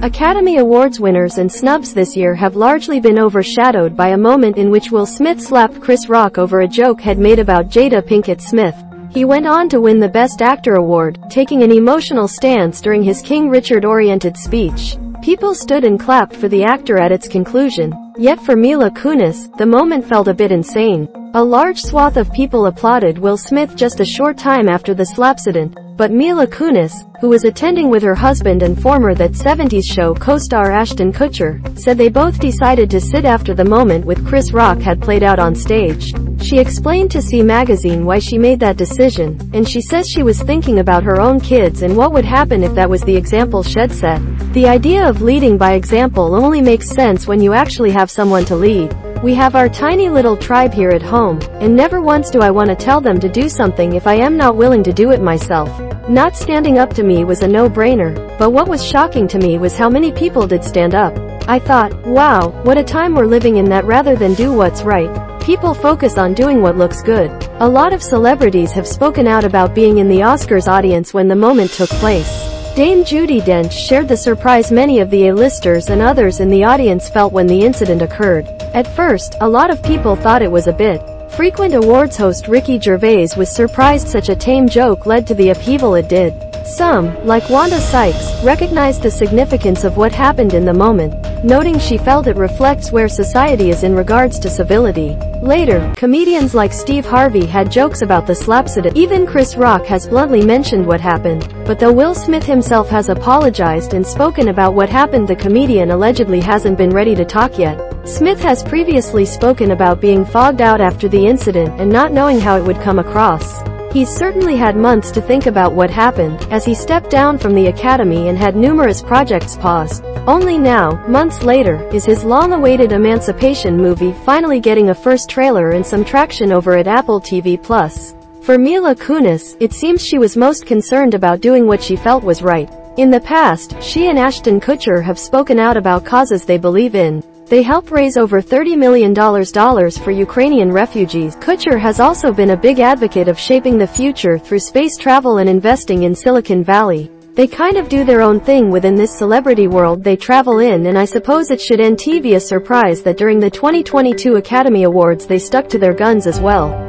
Academy Awards winners and snubs this year have largely been overshadowed by a moment in which Will Smith slapped Chris Rock over a joke had made about Jada Pinkett Smith. He went on to win the Best Actor award, taking an emotional stance during his King Richard-oriented speech. People stood and clapped for the actor at its conclusion. Yet for Mila Kunis, the moment felt a bit insane. A large swath of people applauded Will Smith just a short time after the slapcident, but Mila Kunis, who was attending with her husband and former That 70s Show co-star Ashton Kutcher, said they both decided to sit after the moment with Chris Rock had played out on stage. She explained to C Magazine why she made that decision, and she says she was thinking about her own kids and what would happen if that was the example she'd set. The idea of leading by example only makes sense when you actually have someone to lead. We have our tiny little tribe here at home, and never once do I want to tell them to do something if I am not willing to do it myself. Not standing up to me was a no-brainer, but what was shocking to me was how many people did stand up. I thought, wow, what a time we're living in that rather than do what's right, people focus on doing what looks good. A lot of celebrities have spoken out about being in the Oscars audience when the moment took place. Dame Judi Dench shared the surprise many of the A-listers and others in the audience felt when the incident occurred. At first, a lot of people thought it was a bit. Frequent awards host Ricky Gervais was surprised such a tame joke led to the upheaval it did. Some, like Wanda Sykes, recognized the significance of what happened in the moment, noting she felt it reflects where society is in regards to civility. Later, comedians like Steve Harvey had jokes about the slapsida. Even Chris Rock has bluntly mentioned what happened, but though Will Smith himself has apologized and spoken about what happened the comedian allegedly hasn't been ready to talk yet. Smith has previously spoken about being fogged out after the incident and not knowing how it would come across. He's certainly had months to think about what happened, as he stepped down from the academy and had numerous projects paused. Only now, months later, is his long-awaited Emancipation movie finally getting a first trailer and some traction over at Apple TV+. For Mila Kunis, it seems she was most concerned about doing what she felt was right. In the past, she and Ashton Kutcher have spoken out about causes they believe in. They help raise over $30 million for Ukrainian refugees. Kutcher has also been a big advocate of shaping the future through space travel and investing in Silicon Valley. They kind of do their own thing within this celebrity world they travel in and I suppose it should end TV a surprise that during the 2022 Academy Awards they stuck to their guns as well.